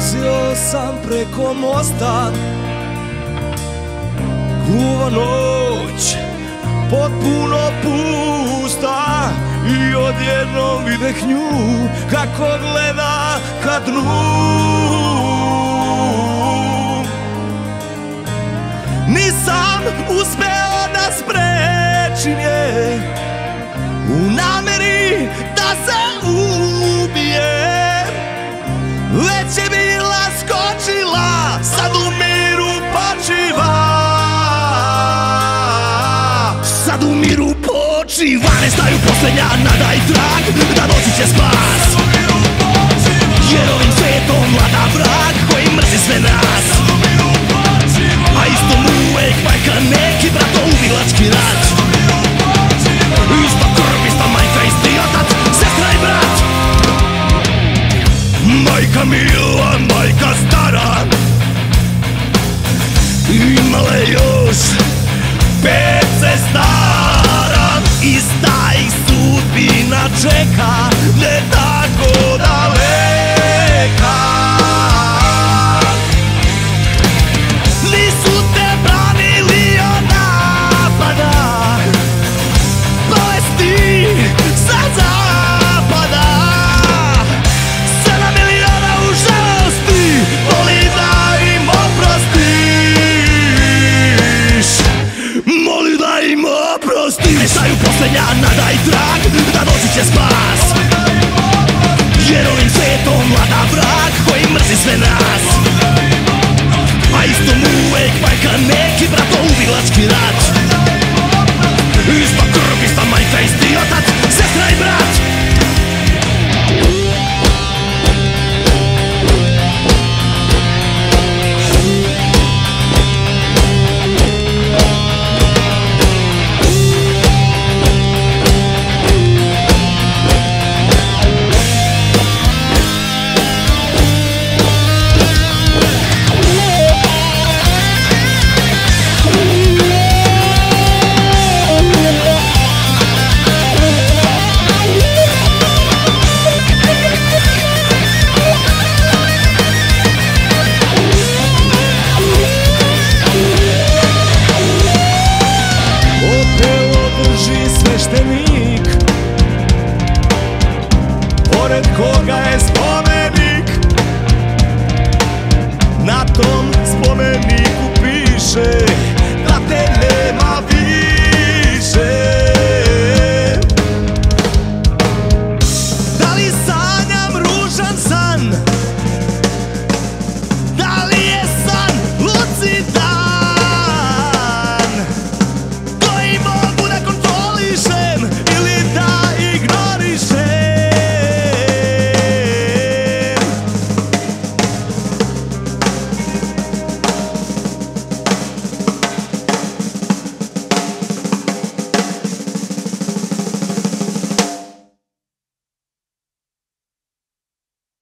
sam preko mosta. Gluva noć Potpuno pusta. I odjednom videh nju Kako gleda ka dnu. Nisam uspeo Ne staju posljednja nada i trag Da doći će spas. Jer ovim svetom vlada vrag Koji mrzi sve nas. A isto mu uvek majka neki Brato ubilački rat. Isto krv, ista majka, isti otac Sestra i brat. Majka mila, majka stara. Imala je još pet čeka Ne tako daleka ovim svetom vlada vrag Koji mrzi sve nas. A isto mu uvek majka neki Brato ubilački rat Pored koga je spomenik. Na tom spomeniku piše